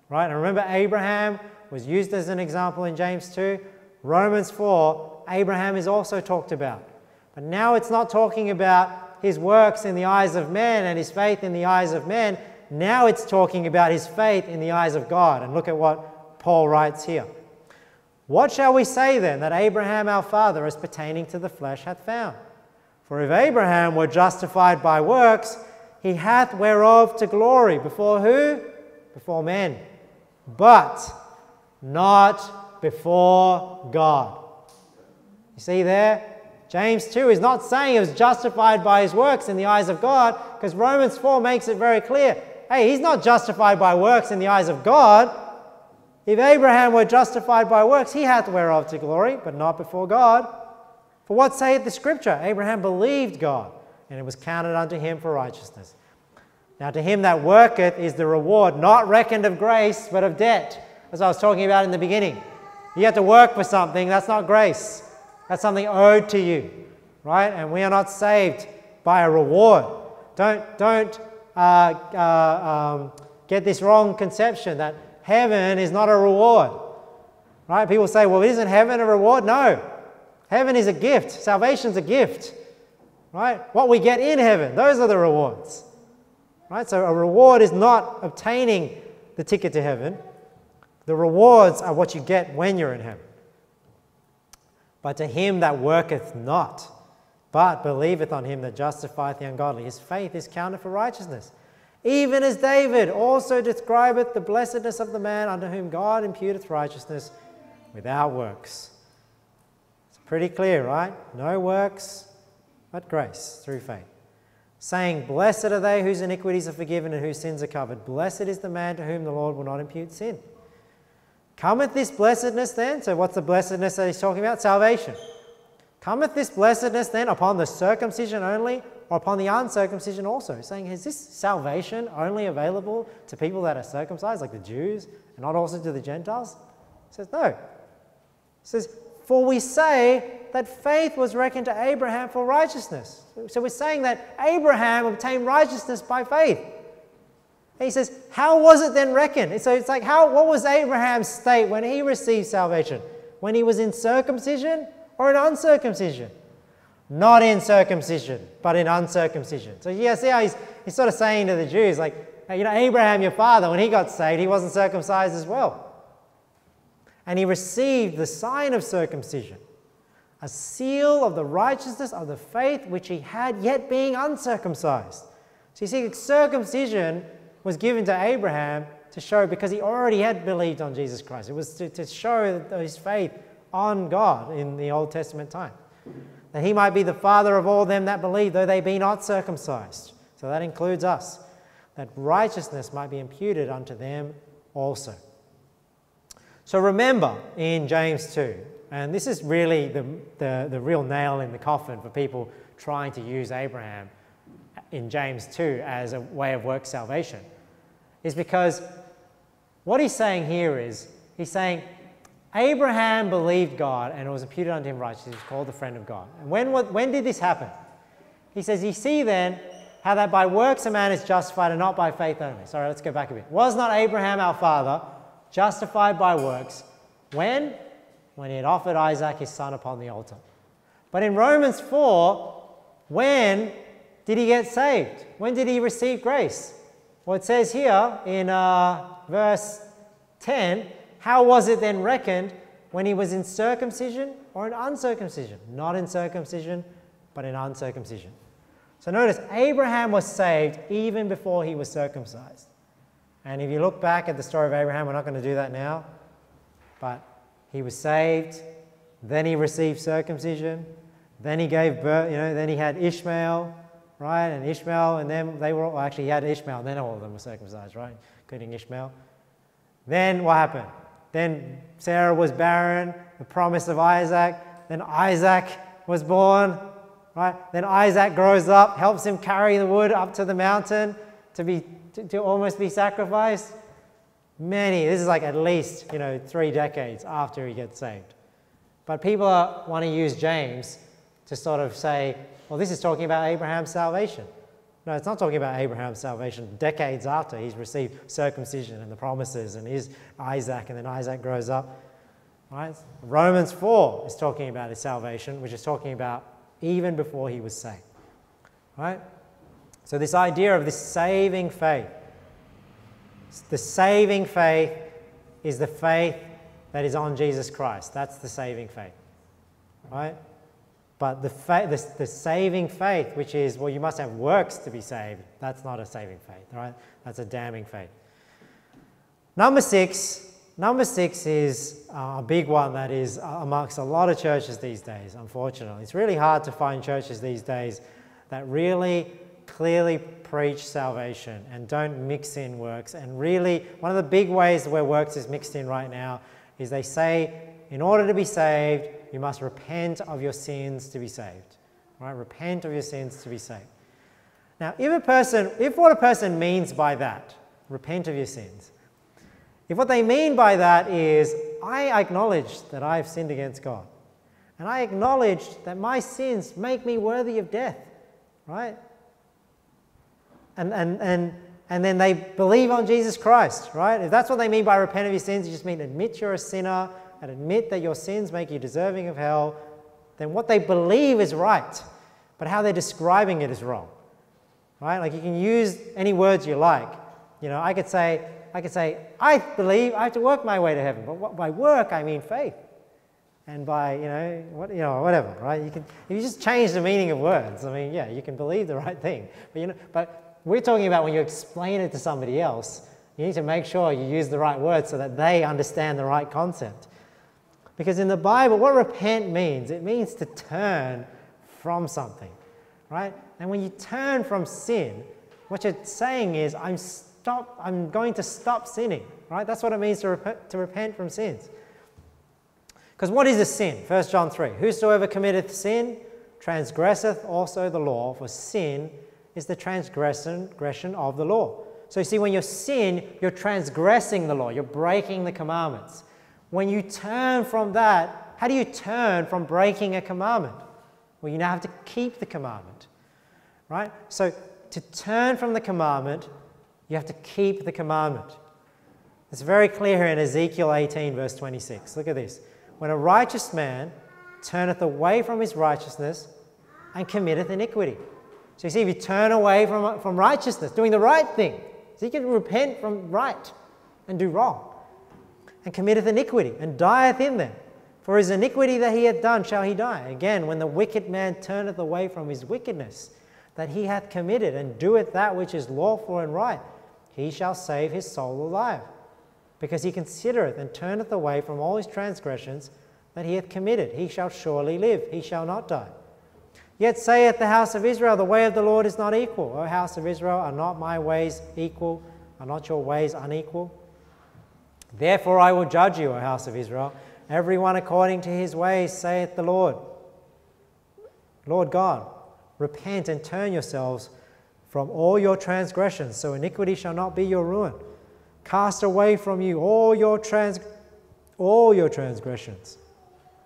right? And remember, Abraham was used as an example in James 2. Romans 4, Abraham is also talked about. But now it's not talking about his works in the eyes of men and his faith in the eyes of men. Now it's talking about his faith in the eyes of God. And look at what Paul writes here. What shall we say then that Abraham our father, as pertaining to the flesh, hath found? For if Abraham were justified by works, he hath whereof to glory. Before who? before men, but not before God. You see there? James 2 is not saying he was justified by his works in the eyes of God, because Romans 4 makes it very clear. Hey, he's not justified by works in the eyes of God. If Abraham were justified by works, he hath whereof to glory, but not before God. For what saith the scripture? Abraham believed God, and it was counted unto him for righteousness. Now, to him that worketh is the reward not reckoned of grace, but of debt. As I was talking about in the beginning. You have to work for something, that's not grace. That's something owed to you, right? And we are not saved by a reward. Don't, don't uh, uh, um, get this wrong conception that heaven is not a reward, right? People say, well, isn't heaven a reward? No. Heaven is a gift. Salvation's a gift, right? What we get in heaven, those are the rewards, right? So a reward is not obtaining the ticket to heaven. The rewards are what you get when you're in heaven. But to him that worketh not, but believeth on him that justifieth the ungodly, his faith is counted for righteousness. Even as David also describeth the blessedness of the man unto whom God imputeth righteousness without works. It's pretty clear, right? No works, but grace through faith. Saying, Blessed are they whose iniquities are forgiven and whose sins are covered. Blessed is the man to whom the Lord will not impute sin. Cometh this blessedness then? So, what's the blessedness that he's talking about? Salvation. Cometh this blessedness then upon the circumcision only upon the uncircumcision also? Saying, is this salvation only available to people that are circumcised, like the Jews, and not also to the Gentiles? He says, no. He says, for we say that faith was reckoned to Abraham for righteousness. So we're saying that Abraham obtained righteousness by faith. And he says, How was it then reckoned? And So it's like, how, what was Abraham's state when he received salvation? When he was in circumcision or in uncircumcision? Not in circumcision, but in uncircumcision. So you see how he's, he's sort of saying to the Jews, like, you know, Abraham, your father, when he got saved, he wasn't circumcised as well. And he received the sign of circumcision, a seal of the righteousness of the faith which he had, yet being uncircumcised. So you see, circumcision was given to Abraham to show because he already had believed on Jesus Christ. It was to, to show his faith on God in the Old Testament time. That he might be the father of all them that believe, though they be not circumcised. So that includes us. That righteousness might be imputed unto them also. So remember in James 2, and this is really the, the, the real nail in the coffin for people trying to use Abraham in James 2 as a way of work salvation is because what he's saying here is he's saying Abraham believed God and it was imputed unto him righteousness. He was called the friend of God. And when, when did this happen? He says, You see then how that by works a man is justified and not by faith only. Sorry, let's go back a bit. Was not Abraham our father justified by works when? When he had offered Isaac his son upon the altar. But in Romans 4, when did he get saved? When did he receive grace? Well, it says here in uh, verse 10 how was it then reckoned when he was in circumcision or in uncircumcision? Not in circumcision, but in uncircumcision. So notice, Abraham was saved even before he was circumcised. And if you look back at the story of Abraham, we're not going to do that now, but he was saved, then he received circumcision, then he gave birth, you know, then he had Ishmael, right? And Ishmael, and then they were well, actually, he had Ishmael, then all of them were circumcised, right? Including Ishmael. Then what happened? Then Sarah was barren, the promise of Isaac. Then Isaac was born, right? Then Isaac grows up, helps him carry the wood up to the mountain to be to, to almost be sacrificed. Many, this is like at least, you know, three decades after he gets saved. But people are, want to use James to sort of say, well, this is talking about Abraham's salvation. No, it's not talking about Abraham's salvation. Decades after he's received circumcision and the promises and is Isaac, and then Isaac grows up. Right? Romans 4 is talking about his salvation, which is talking about even before he was saved. Right? So, this idea of this saving faith, the saving faith is the faith that is on Jesus Christ. That's the saving faith. Right? But the, the, the, saving faith, which is, well, you must have works to be saved, that's not a saving faith, right? That's a damning faith. Number six, number six is uh, a big one that is uh, amongst a lot of churches these days, unfortunately. It's really hard to find churches these days that really clearly preach salvation and don't mix in works. And really, one of the big ways where works is mixed in right now is they say, in order to be saved, you must repent of your sins to be saved. Right? Repent of your sins to be saved. Now, if a person, if what a person means by that, repent of your sins, if what they mean by that is, I acknowledge that I have sinned against God, and I acknowledge that my sins make me worthy of death, right? And, and, and, and then they believe on Jesus Christ, right? If that's what they mean by repent of your sins, you just mean admit you're a sinner and admit that your sins make you deserving of hell, then what they believe is right, but how they're describing it is wrong right? Like you can use any words you like. You know, I could say, I could say, I believe I have to work my way to heaven, but by work I mean faith, and by you know what you know whatever, right? You can if you just change the meaning of words. I mean, yeah, you can believe the right thing, but you know, but we're talking about when you explain it to somebody else, you need to make sure you use the right words so that they understand the right concept. Because in the Bible, what repent means, it means to turn from something, right? And when you turn from sin, what you're saying is, I'm, stop, I'm going to stop sinning, right? That's what it means to, rep- to repent from sins. Because what is a sin? 1 John 3 Whosoever committeth sin transgresseth also the law, for sin is the transgression of the law. So you see, when you sin, you're transgressing the law, you're breaking the commandments. When you turn from that, how do you turn from breaking a commandment? Well, you now have to keep the commandment right? So to turn from the commandment, you have to keep the commandment. It's very clear here in Ezekiel 18, verse 26. Look at this. When a righteous man turneth away from his righteousness and committeth iniquity. So you see, if you turn away from, from righteousness, doing the right thing, so you can repent from right and do wrong, and committeth iniquity and dieth in them. For his iniquity that he hath done shall he die. Again, when the wicked man turneth away from his wickedness that he hath committed, and doeth that which is lawful and right, he shall save his soul alive. Because he considereth and turneth away from all his transgressions that he hath committed. He shall surely live, he shall not die. Yet saith the house of Israel, The way of the Lord is not equal. O house of Israel, are not my ways equal? Are not your ways unequal? Therefore I will judge you, O house of Israel, every one according to his ways, saith the Lord. Lord God, Repent and turn yourselves from all your transgressions, so iniquity shall not be your ruin. Cast away from you all your trans all your transgressions,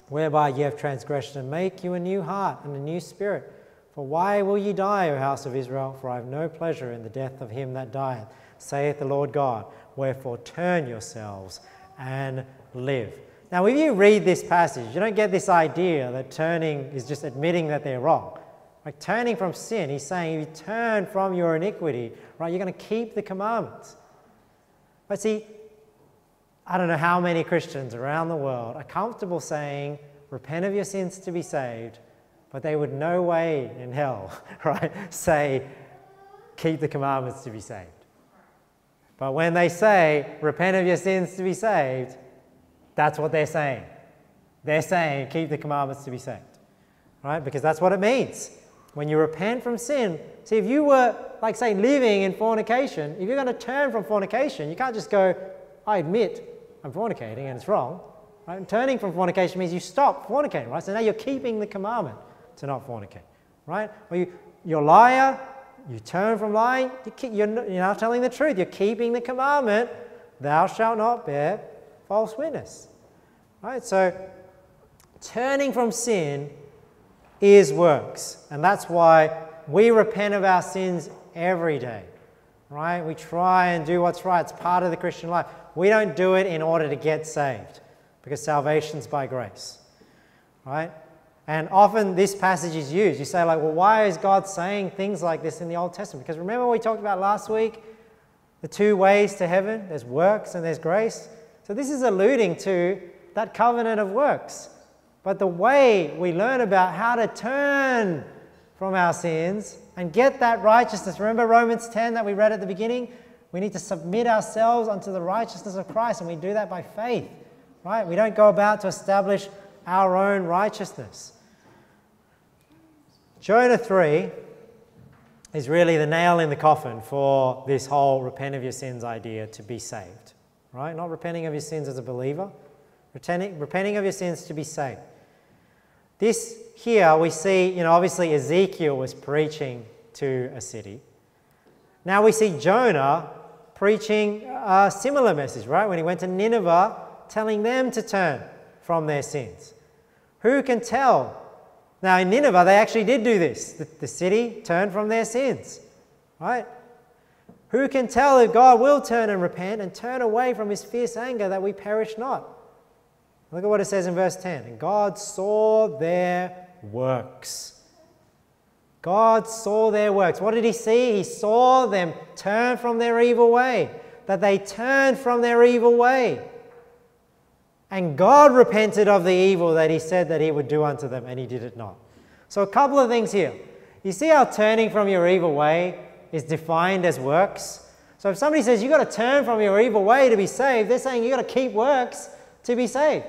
whereby ye have transgressed, and make you a new heart and a new spirit. For why will ye die, O house of Israel? For I have no pleasure in the death of him that dieth, saith the Lord God. Wherefore turn yourselves and live. Now, if you read this passage, you don't get this idea that turning is just admitting that they're wrong. Like turning from sin, he's saying if you turn from your iniquity, right, you're going to keep the commandments. But see, I don't know how many Christians around the world are comfortable saying, repent of your sins to be saved, but they would no way in hell, [LAUGHS] right, say, keep the commandments to be saved. But when they say, repent of your sins to be saved, that's what they're saying. They're saying, keep the commandments to be saved, right? Because that's what it means. When you repent from sin, see, if you were, like, say, living in fornication, if you're going to turn from fornication, you can't just go, I admit I'm fornicating and it's wrong. Right? And turning from fornication means you stop fornicating, right? So now you're keeping the commandment to not fornicate, right? Or you, you're a liar, you turn from lying, you keep, you're, you're now telling the truth. You're keeping the commandment, thou shalt not bear false witness, right? So turning from sin is works. And that's why we repent of our sins every day, right? We try and do what's right. It's part of the Christian life. We don't do it in order to get saved because salvation's by grace, right? And often this passage is used. You say, like, well, why is God saying things like this in the Old Testament? Because remember we talked about last week the two ways to heaven there's works and there's grace. So this is alluding to that covenant of works. But the way we learn about how to turn from our sins and get that righteousness, remember Romans 10 that we read at the beginning? We need to submit ourselves unto the righteousness of Christ, and we do that by faith, right? We don't go about to establish our own righteousness. Jonah 3 is really the nail in the coffin for this whole repent of your sins idea to be saved, right? Not repenting of your sins as a believer, repenting, repenting of your sins to be saved. This here we see, you know, obviously Ezekiel was preaching to a city. Now we see Jonah preaching a similar message, right? When he went to Nineveh, telling them to turn from their sins. Who can tell? Now in Nineveh, they actually did do this. The, the city turned from their sins, right? Who can tell if God will turn and repent and turn away from his fierce anger that we perish not? Look at what it says in verse 10. And God saw their works. God saw their works. What did he see? He saw them turn from their evil way, that they turned from their evil way. And God repented of the evil that he said that he would do unto them, and he did it not. So, a couple of things here. You see how turning from your evil way is defined as works? So, if somebody says you've got to turn from your evil way to be saved, they're saying you've got to keep works to be saved.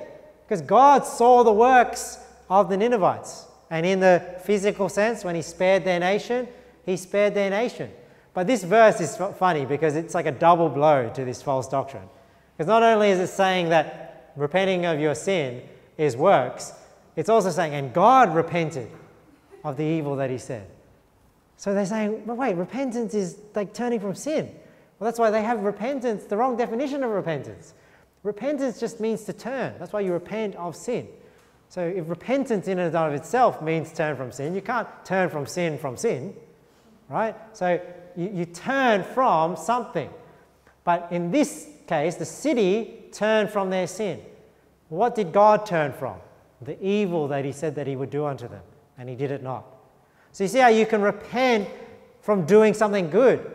Because God saw the works of the Ninevites. And in the physical sense, when he spared their nation, he spared their nation. But this verse is funny because it's like a double blow to this false doctrine. Because not only is it saying that repenting of your sin is works, it's also saying, and God repented of the evil that he said. So they're saying, but wait, repentance is like turning from sin. Well, that's why they have repentance, the wrong definition of repentance. Repentance just means to turn. That's why you repent of sin. So if repentance in and of itself means turn from sin, you can't turn from sin from sin, right? So you, you turn from something. But in this case, the city turned from their sin. What did God turn from? The evil that he said that he would do unto them, and he did it not. So you see how you can repent from doing something good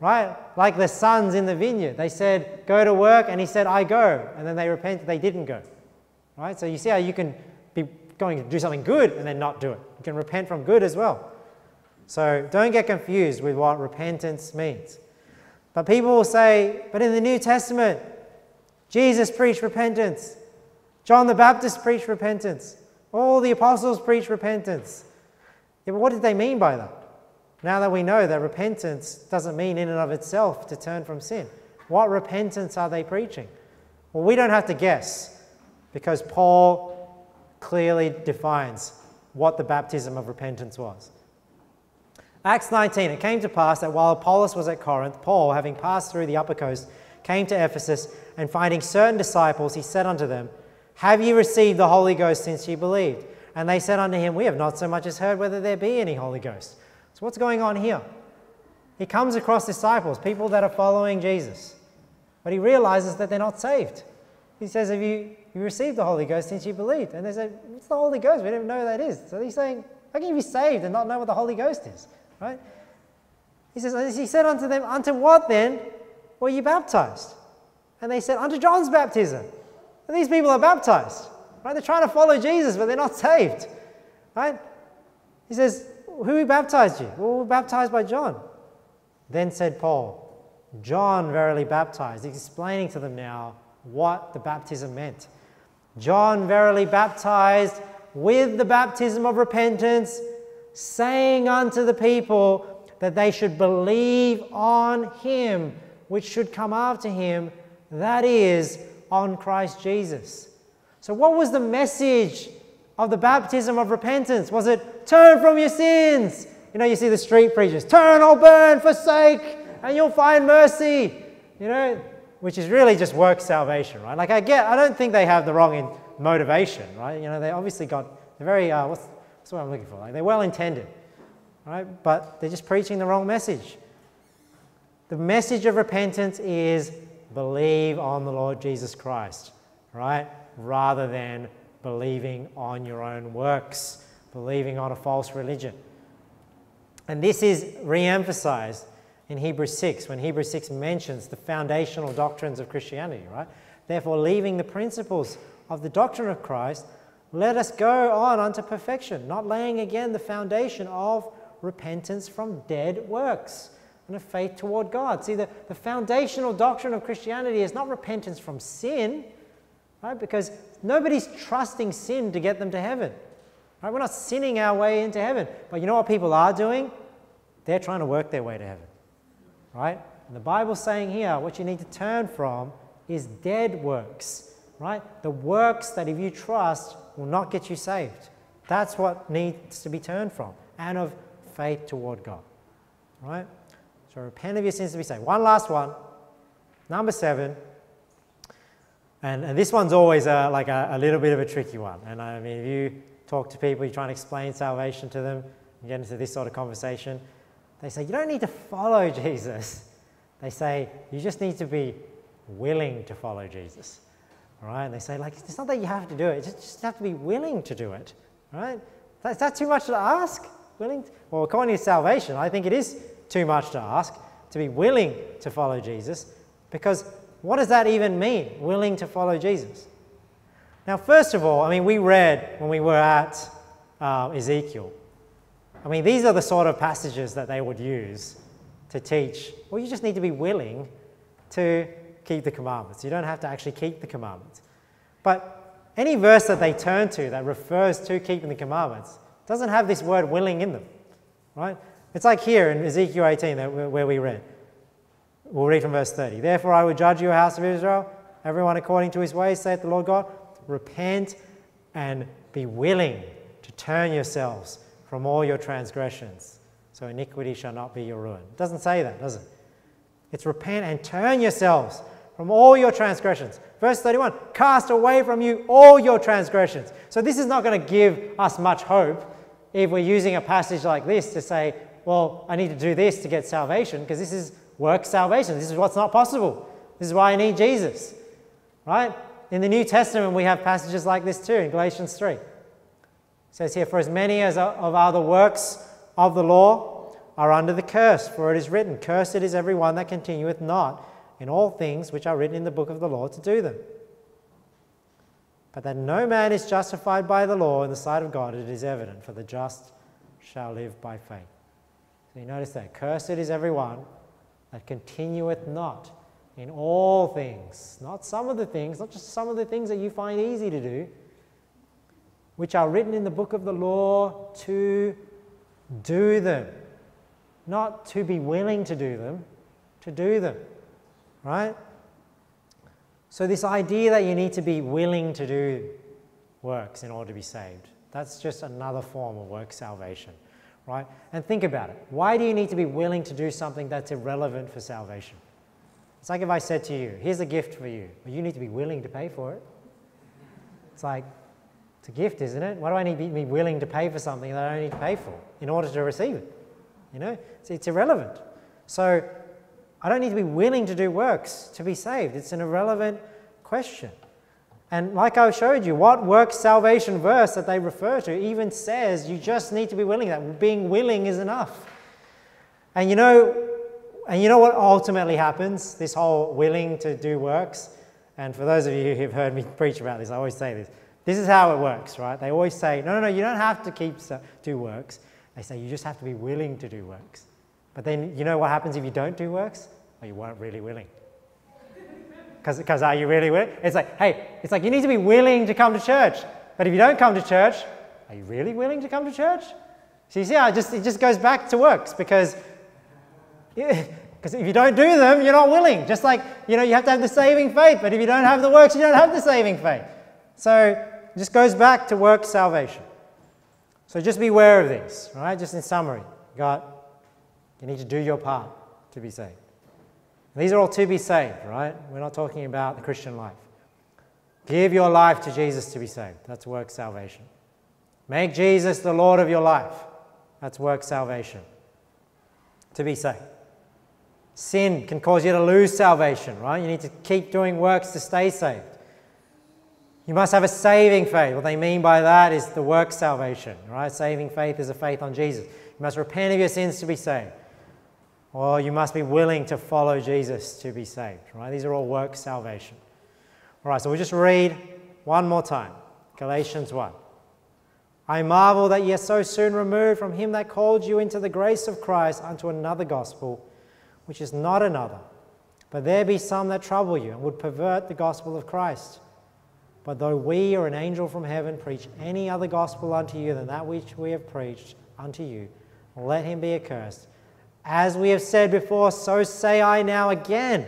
right? Like the sons in the vineyard. They said, go to work, and he said, I go. And then they repented, they didn't go. Right? So you see how you can be going to do something good and then not do it. You can repent from good as well. So don't get confused with what repentance means. But people will say, but in the New Testament, Jesus preached repentance. John the Baptist preached repentance. All the apostles preached repentance. Yeah, but what did they mean by that? Now that we know that repentance doesn't mean in and of itself to turn from sin, what repentance are they preaching? Well, we don't have to guess because Paul clearly defines what the baptism of repentance was. Acts 19, it came to pass that while Apollos was at Corinth, Paul, having passed through the upper coast, came to Ephesus, and finding certain disciples, he said unto them, Have ye received the Holy Ghost since ye believed? And they said unto him, We have not so much as heard whether there be any Holy Ghost. So, what's going on here? He comes across disciples, people that are following Jesus, but he realizes that they're not saved. He says, Have you, you received the Holy Ghost since you believed? And they say, What's the Holy Ghost? We don't even know what that is. So he's saying, How can you be saved and not know what the Holy Ghost is? Right? He says, He said unto them, Unto what then were you baptized? And they said, Unto John's baptism. And these people are baptized. Right? They're trying to follow Jesus, but they're not saved. Right? He says, who baptized you? Well, we were baptized by John. Then said Paul, John verily baptized, explaining to them now what the baptism meant. John verily baptized with the baptism of repentance, saying unto the people that they should believe on him which should come after him, that is, on Christ Jesus. So, what was the message of the baptism of repentance? Was it turn from your sins? You know, you see the street preachers turn or burn, forsake, and you'll find mercy. You know, which is really just work salvation, right? Like I get, I don't think they have the wrong motivation, right? You know, they obviously got, they're very, uh, what's, what's what I'm looking for? Like they're well intended, right? But they're just preaching the wrong message. The message of repentance is believe on the Lord Jesus Christ, right? Rather than believing on your own works, believing on a false religion. And this is re emphasized in Hebrews 6 when Hebrews 6 mentions the foundational doctrines of Christianity, right? Therefore, leaving the principles of the doctrine of Christ, let us go on unto perfection, not laying again the foundation of repentance from dead works, and of faith toward God. See, the, the foundational doctrine of Christianity is not repentance from sin, right? Because nobody's trusting sin to get them to heaven. Right? We're not sinning our way into heaven. But you know what people are doing? They're trying to work their way to heaven. Right? And the Bible's saying here what you need to turn from is dead works. Right? The works that if you trust will not get you saved. That's what needs to be turned from. And of faith toward God. Right? So repent of your sins to be saved. One last one. Number seven. And, and this one's always a, like a, a, little bit of a tricky one. And I mean, if you talk to people, you try and explain salvation to them, you get into this sort of conversation, they say, You don't need to follow [LAUGHS] Jesus. They say, You just need to be willing to follow Jesus. All right? And they say, like, it's not that you have to do it, you just have to be willing to do it. All right? Is that too much to ask? Willing? To, well, according to salvation, I think it is too much to ask to be willing to follow Jesus because what does that even mean, willing to follow Jesus? Now, first of all, I mean, we read when we were at uh, Ezekiel. I mean, these are the sort of passages that they would use to teach. Well, you just need to be willing to keep the commandments. You don't have to actually keep the commandments. But any verse that they turn to that refers to keeping the commandments doesn't have this word willing in them, right? It's like here in Ezekiel 18 where we read. We'll read from verse 30. Therefore I will judge you, house of Israel, everyone according to his ways, saith the Lord God. Repent and be willing to turn yourselves from all your transgressions, so iniquity shall not be your ruin. It doesn't say that, does it? It's repent and turn yourselves from all your transgressions. Verse 31 Cast away from you all your transgressions. So, this is not going to give us much hope if we're using a passage like this to say, well, I need to do this to get salvation because this is work salvation. This is what's not possible. This is why I need Jesus. Right? In the New Testament, we have passages like this too in Galatians 3. It says here, For as many as of other works of the law are under the curse, for it is written, Cursed is every one that continueth not in all things which are written in the book of the law to do them. But that no man is justified by the law in the sight of God, it is evident, for the just shall live by faith. So you notice that. Cursed is everyone that continueth not in all things, not some of the things, not just some of the things that you find easy to do, which are written in the book of the law to do them. Not to be willing to do them, to do them. Right? So, this idea that you need to be willing to do works in order to be saved, that's just another form of work salvation right? And think about it. Why do you need to be willing to do something that's irrelevant for salvation? It's like if I said to you, here's a gift for you, but you need to be willing to pay for it. It's like, it's a gift, isn't it? Why do I need to be willing to pay for something that I don't need to pay for in order to receive it? You know, it's, it's irrelevant. So I don't need to be willing to do works to be saved. It's an irrelevant question. And like I showed you, what works salvation verse that they refer to even says you just need to be willing. That being willing is enough. And you know, and you know what ultimately happens? This whole willing to do works. And for those of you who've heard me preach about this, I always say this. This is how it works, right? They always say, no, no, no, you don't have to keep do works. They say you just have to be willing to do works. But then you know what happens if you don't do works? Well, you weren't really willing. Because are you really willing? It's like, hey, it's like you need to be willing to come to church. But if you don't come to church, are you really willing to come to church? So you see it just, it just goes back to works because [LAUGHS] because if you don't do them, you're not willing. Just like, you know, you have to have the saving faith, but if you don't have the works, you don't have the saving faith. So it just goes back to work salvation. So just be aware of this, right? Just in summary, God, you need to do your part to be saved. These are all to be saved, right? We're not talking about the Christian life. Give your life to Jesus to be saved. That's work salvation. Make Jesus the Lord of your life. That's work salvation. To be saved. Sin can cause you to lose salvation, right? You need to keep doing works to stay saved. You must have a saving faith. What they mean by that is the work salvation, right? Saving faith is a faith on Jesus. You must repent of your sins to be saved. Or you must be willing to follow Jesus to be saved, right? These are all work salvation. All right, so we'll just read one more time Galatians 1. I marvel that ye are so soon removed from him that called you into the grace of Christ unto another gospel, which is not another. But there be some that trouble you and would pervert the gospel of Christ. But though we or an angel from heaven preach any other gospel unto you than that which we have preached unto you, let him be accursed. As we have said before, so say I now again.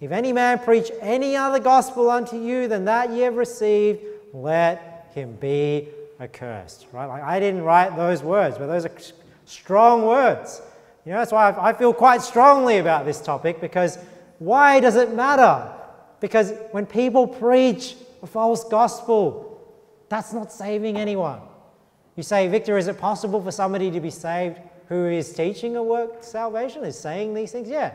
If any man preach any other gospel unto you than that ye have received, let him be accursed. Right? Like I didn't write those words, but those are strong words. You know, that's why I feel quite strongly about this topic because why does it matter? Because when people preach a false gospel, that's not saving anyone. You say, Victor, is it possible for somebody to be saved who is teaching a work salvation, is saying these things? Yeah,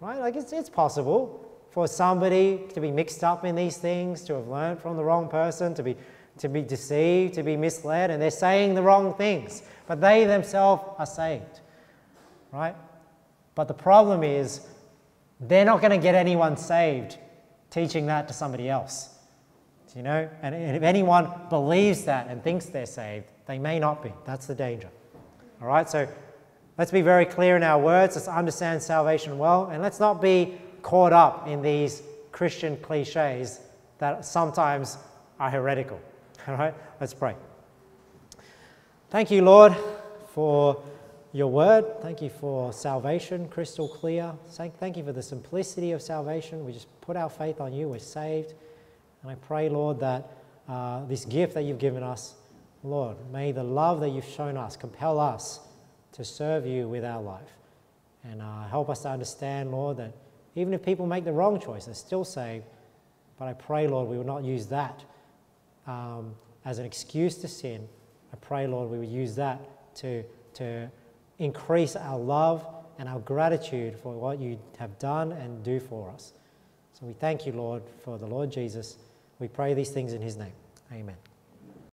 right? Like it's, it's possible for somebody to be mixed up in these things, to have learned from the wrong person, to be, to be deceived, to be misled, and they're saying the wrong things, but they themselves are saved, right? But the problem is they're not going to get anyone saved teaching that to somebody else. You know, and if anyone believes that and thinks they're saved, they may not be. That's the danger. All right, so let's be very clear in our words. Let's understand salvation well, and let's not be caught up in these Christian cliches that sometimes are heretical. [LAUGHS] All right, let's pray. Thank you, Lord, for your word. Thank you for salvation, crystal clear. Thank you for the simplicity of salvation. We just put our faith on you, we're saved. And I pray, Lord, that uh, this gift that you've given us Lord, may the love that you've shown us compel us to serve you with our life. And uh, help us to understand, Lord, that even if people make the wrong choice, they're still saved. But I pray, Lord, we will not use that um, as an excuse to sin. I pray, Lord, we would use that to, to increase our love and our gratitude for what you have done and do for us. So we thank you, Lord, for the Lord Jesus. We pray these things in his name. Amen.